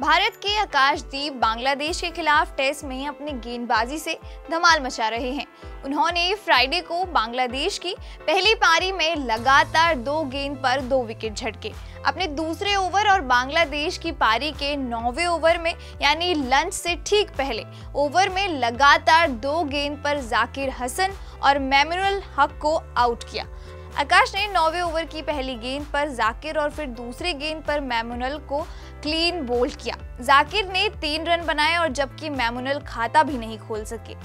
भारत के आकाशदीप बांग्लादेश के खिलाफ टेस्ट में अपनी गेंदबाजी से धमाल मचा रहे हैं। उन्होंने फ्राइडे को बांग्लादेश की पहली पारी में लगातार दो गेंद पर दो विकेट झटके। अपने दूसरे ओवर और बांग्लादेश की पारी के नौवे ओवर में, यानी लंच से ठीक पहले, ओवर में लगातार दो गेंद पर जाकिर हसन और मेमोरल हक को आउट किया। आकाश ने नौवे ओवर की पहली गेंद पर जाकिर और फिर दूसरी गेंद पर मैमुनल को क्लीन बोल्ड किया। जाकिर ने तीन रन बनाए और जबकि मैमुनल खाता भी नहीं खोल सके।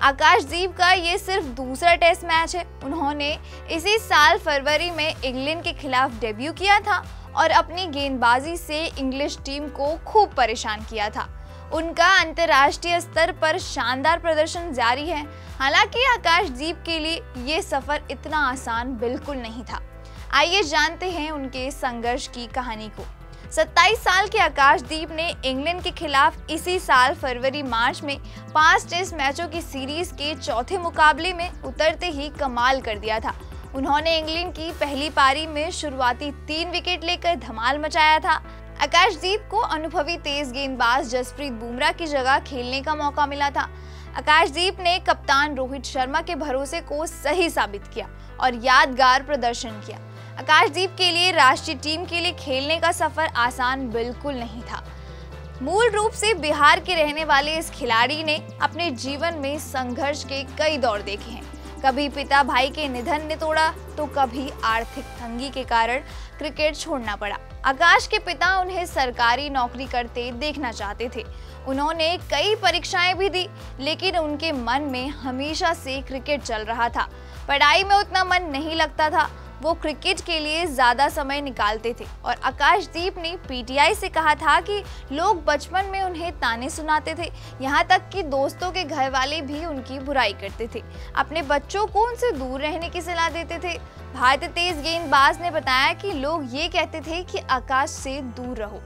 आकाशदीप का ये सिर्फ़ दूसरा टेस्ट मैच है। उन्होंने इसी साल फरवरी में इंग्लैंड के खिलाफ डेब्यू किया था और अपनी गेंदबाजी से इंग्लिश टीम को खूब परेशान किया था। उनका अंतर्राष्ट्रीय स्तर पर शानदार प्रदर्शन जारी है। हालाँकि आकाशदीप के लिए ये सफ़र इतना आसान बिल्कुल नहीं था। आइए जानते हैं उनके संघर्ष की कहानी को। 27 साल के आकाशदीप ने इंग्लैंड के खिलाफ इसी साल फरवरी, मार्च में पाँच टेस्ट मैचों की सीरीज़ के चौथे मुकाबले में उतरते ही कमाल कर दिया था। उन्होंने इंग्लैंड की पहली पारी में शुरुआती तीन विकेट लेकर धमाल मचाया था। आकाशदीप को अनुभवी तेज गेंदबाज जसप्रीत बुमराह की जगह खेलने का मौका मिला था। आकाशदीप ने कप्तान रोहित शर्मा के भरोसे को सही साबित किया और यादगार प्रदर्शन किया। आकाशदीप के लिए, राष्ट्रीय टीम के लिए खेलने का सफ़र आसान बिल्कुल नहीं था। मूल रूप से बिहार के रहने वाले इस खिलाड़ी ने अपने जीवन में संघर्ष के कई दौर देखे हैं। कभी पिता भाई के निधन ने तोड़ा तो कभी आर्थिक तंगी के कारण क्रिकेट छोड़ना पड़ा। आकाश के पिता उन्हें सरकारी नौकरी करते देखना चाहते थे। उन्होंने कई परीक्षाएँ भी दी, लेकिन उनके मन में हमेशा से क्रिकेट चल रहा था। पढ़ाई में उतना मन नहीं लगता था। वो क्रिकेट के लिए ज़्यादा समय निकालते थे। और आकाशदीप ने पीटीआई से कहा था कि लोग बचपन में उन्हें ताने सुनाते थे। यहाँ तक कि दोस्तों के घर वाले भी उनकी बुराई करते थे। अपने बच्चों को उनसे दूर रहने की सलाह देते थे। भारतीय तेज गेंदबाज ने बताया कि लोग ये कहते थे कि आकाश से दूर रहो।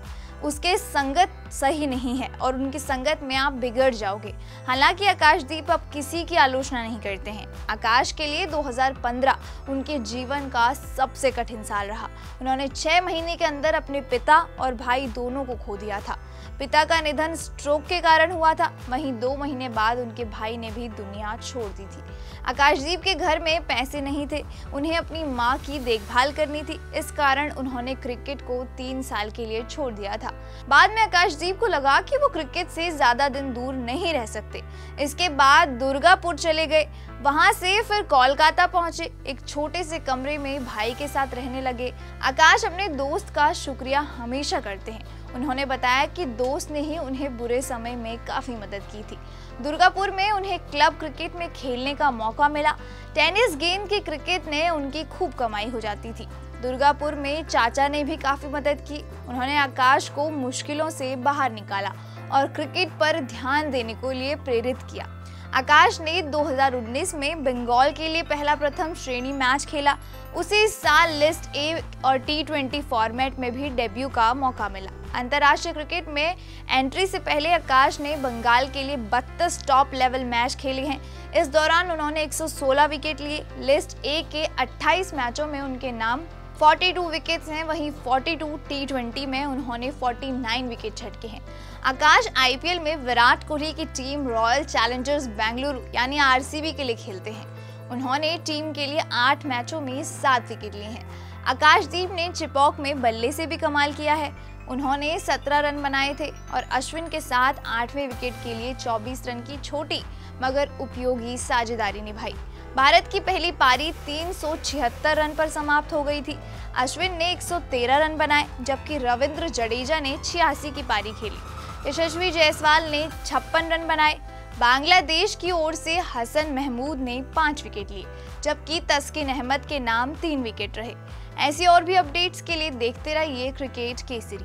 उसके संगत सही नहीं है और उनकी संगत में आप बिगड़ जाओगे। हालाँकि आकाशदीप अब किसी की आलोचना नहीं करते हैं। आकाश के लिए 2015 उनके जीवन का सबसे कठिन साल रहा। उन्होंने छह महीने के अंदर अपने पिता और भाई दोनों को खो दिया था। पिता का निधन स्ट्रोक के कारण हुआ था। वहीं दो महीने बाद उनके भाई ने भी दुनिया छोड़ दी थी। आकाशदीप के घर में पैसे नहीं थे। उन्हें अपनी माँ की देखभाल करनी थी। इस कारण उन्होंने क्रिकेट को तीन साल के लिए छोड़ दिया था। बाद में आकाशदीप को लगा कि वो क्रिकेट से ज़्यादा दिन दूर नहीं रह सकते। इसके बाद दुर्गापुर चले गए। वहाँ से फिर कोलकाता पहुँचे। एक छोटे से कमरे में भाई के साथ रहने लगे। आकाश अपने दोस्त का शुक्रिया हमेशा करते हैं। उन्होंने बताया कि दोस्त ने ही उन्हें बुरे समय में काफ़ी मदद की थी। दुर्गापुर में उन्हें क्लब क्रिकेट में खेलने का मौका मिला। टेनिस गेंद की क्रिकेट ने उनकी खूब कमाई हो जाती थी। दुर्गापुर में चाचा ने भी काफ़ी मदद की। उन्होंने आकाश को मुश्किलों से बाहर निकाला। और क्रिकेट पर ध्यान देने को लिए प्रेरित किया। आकाश ने 2019 में बंगाल के लिए पहला प्रथम श्रेणी मैच खेला। उसी साल लिस्ट ए और टी फॉर्मेट में भी डेब्यू का मौका मिला। अंतर्राष्ट्रीय क्रिकेट में एंट्री से पहले आकाश ने बंगाल के लिए बत्तीस टॉप लेवल मैच खेले हैं। इस दौरान उन्होंने 116 विकेट लिए। लिस्ट ए के 28 मैचों में उनके नाम 42 विकेट्स हैं, वहीं 42 टी में उन्होंने 49 विकेट झटके हैं। आकाश आईपीएल में विराट कोहली की टीम रॉयल चैलेंजर्स बेंगलुरु यानी आरसीबी के लिए खेलते हैं। उन्होंने टीम के लिए आठ मैचों में सात विकेट लिए हैं। आकाशदीप ने चिपॉक में बल्ले से भी कमाल किया है। उन्होंने 17 रन बनाए थे और अश्विन के साथ आठवें विकेट के लिए 24 रन की छोटी, मगर उपयोगी साझेदारी निभाई। भारत की पहली पारी तीन सौ छिहत्तर रन पर समाप्त हो गई थी। अश्विन ने 113 रन बनाए, जबकि रविंद्र जडेजा ने छियासी की पारी खेली। यशस्वी जायसवाल ने छप्पन रन बनाए। बांग्लादेश की ओर से हसन महमूद ने पाँच विकेट लिए, जबकि तस्किन अहमद के नाम तीन विकेट रहे। ऐसी और भी अपडेट्स के लिए देखते रहिए क्रिकेट केसरी।